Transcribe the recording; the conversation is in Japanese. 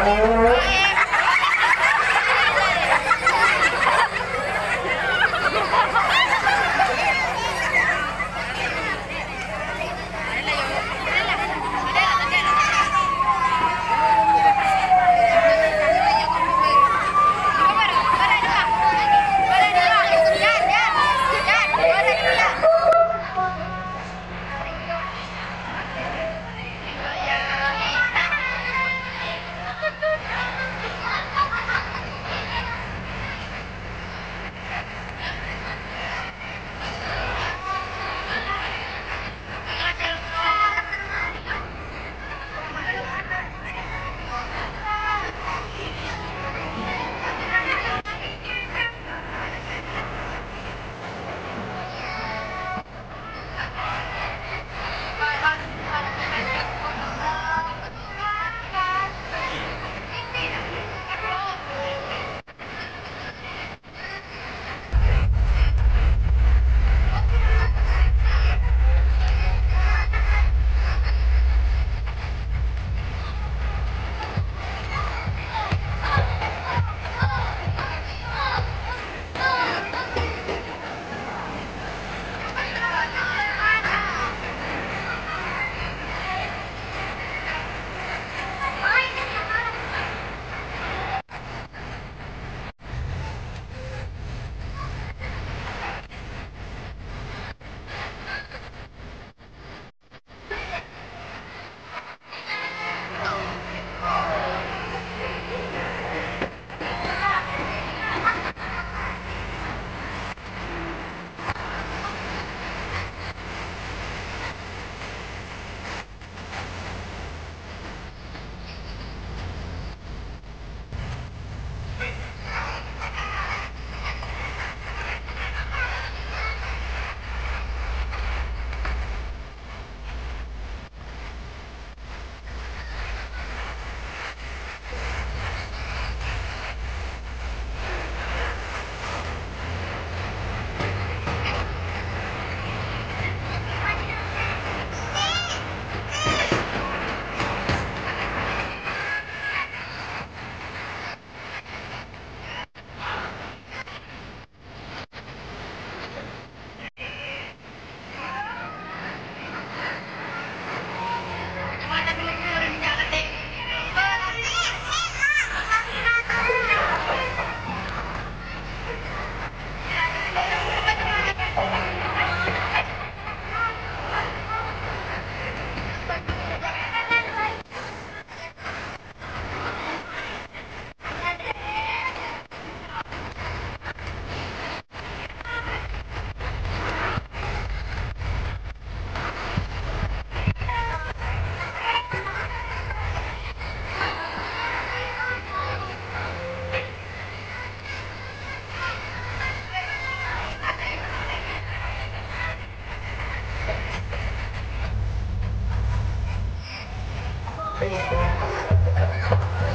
Aê! はい。